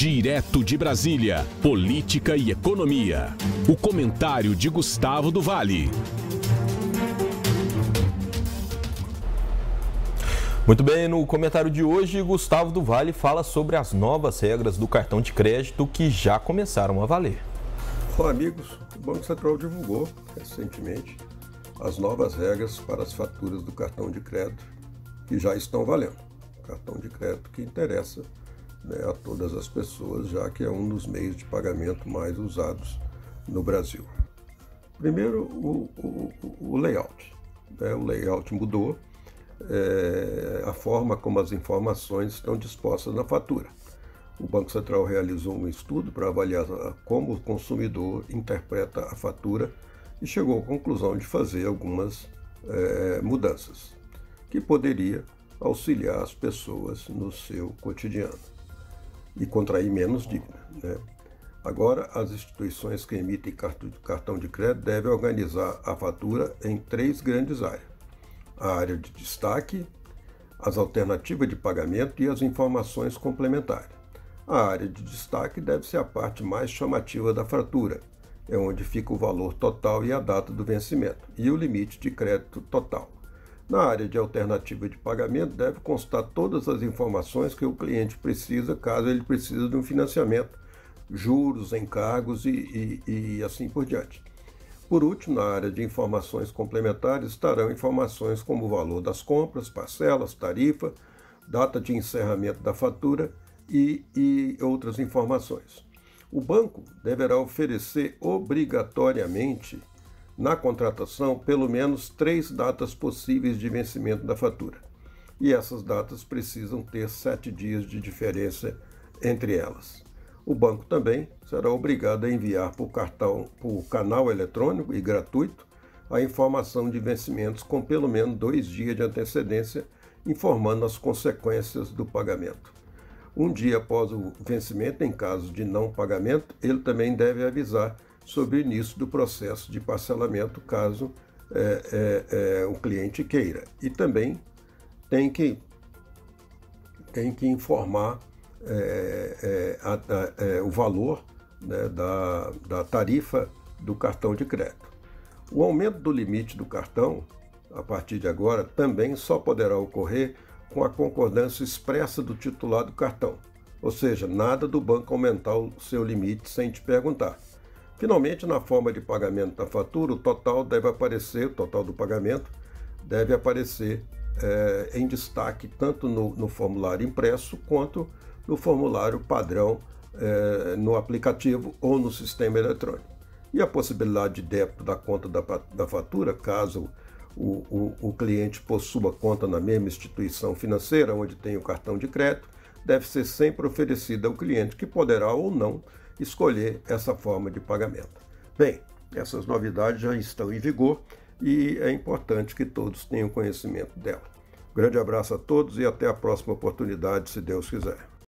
Direto de Brasília, política e economia. O comentário de Gustavo do Vale. Muito bem, no comentário de hoje, Gustavo do Vale fala sobre as novas regras do cartão de crédito que já começaram a valer. Olá, amigos. O Banco Central divulgou recentemente as novas regras para as faturas do cartão de crédito que já estão valendo. Cartão de crédito que interessa né, a todas as pessoas, já que é um dos meios de pagamento mais usados no Brasil. Primeiro, o, o, o layout. Né, o layout mudou é, a forma como as informações estão dispostas na fatura. O Banco Central realizou um estudo para avaliar como o consumidor interpreta a fatura e chegou à conclusão de fazer algumas é, mudanças que poderia auxiliar as pessoas no seu cotidiano e contrair menos dívida. Né? Agora, as instituições que emitem cartão de crédito devem organizar a fatura em três grandes áreas a área de destaque, as alternativas de pagamento e as informações complementares. A área de destaque deve ser a parte mais chamativa da fratura, é onde fica o valor total e a data do vencimento, e o limite de crédito total. Na área de alternativa de pagamento, deve constar todas as informações que o cliente precisa caso ele precise de um financiamento, juros, encargos e, e, e assim por diante. Por último, na área de informações complementares estarão informações como o valor das compras, parcelas, tarifa, data de encerramento da fatura e, e outras informações. O banco deverá oferecer obrigatoriamente na contratação pelo menos três datas possíveis de vencimento da fatura. E essas datas precisam ter sete dias de diferença entre elas. O banco também será obrigado a enviar por cartão, por canal eletrônico e gratuito a informação de vencimentos com pelo menos dois dias de antecedência, informando as consequências do pagamento. Um dia após o vencimento, em caso de não pagamento, ele também deve avisar sobre o início do processo de parcelamento, caso é, é, é, o cliente queira. E também tem que, tem que informar é, é, a, a, é, o valor né, da, da tarifa do cartão de crédito. O aumento do limite do cartão, a partir de agora, também só poderá ocorrer com a concordância expressa do titular do cartão, ou seja, nada do banco aumentar o seu limite sem te perguntar. Finalmente, na forma de pagamento da fatura, o total deve aparecer, o total do pagamento deve aparecer é, em destaque tanto no, no formulário impresso quanto no formulário padrão é, no aplicativo ou no sistema eletrônico. E a possibilidade de débito da conta da, da fatura, caso o, o, o, cliente possua conta na mesma instituição financeira onde tem o cartão de crédito, deve ser sempre oferecida ao cliente, que poderá ou não escolher essa forma de pagamento. Bem, essas novidades já estão em vigor e é importante que todos tenham conhecimento dela. Grande abraço a todos e até a próxima oportunidade, se Deus quiser.